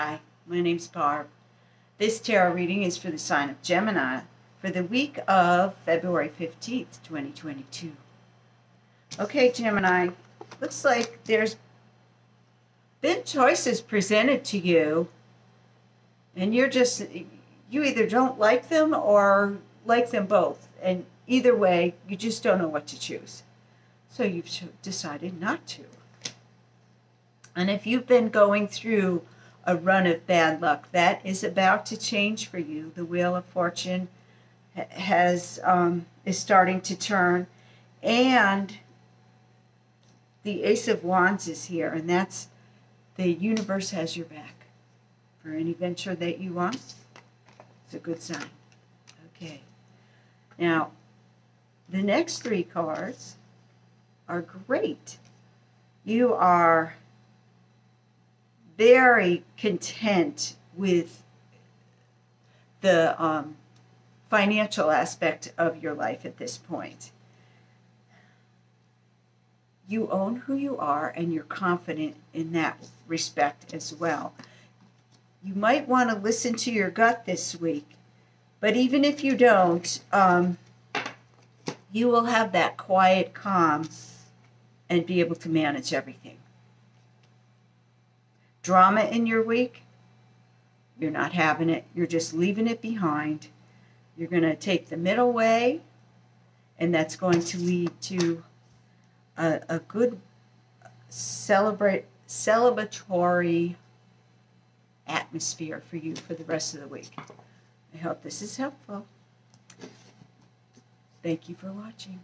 Hi, my name's Barb. This tarot reading is for the sign of Gemini for the week of February 15th, 2022. Okay, Gemini, looks like there's been choices presented to you, and you're just, you either don't like them or like them both. And either way, you just don't know what to choose. So you've decided not to. And if you've been going through a run of bad luck, that is about to change for you. The Wheel of Fortune has um, is starting to turn, and the Ace of Wands is here, and that's the universe has your back for any venture that you want. It's a good sign. Okay. Now, the next three cards are great. You are very content with the um, financial aspect of your life at this point. You own who you are and you're confident in that respect as well. You might want to listen to your gut this week, but even if you don't, um, you will have that quiet calm and be able to manage everything drama in your week, you're not having it. You're just leaving it behind. You're going to take the middle way, and that's going to lead to a, a good celebrate celebratory atmosphere for you for the rest of the week. I hope this is helpful. Thank you for watching.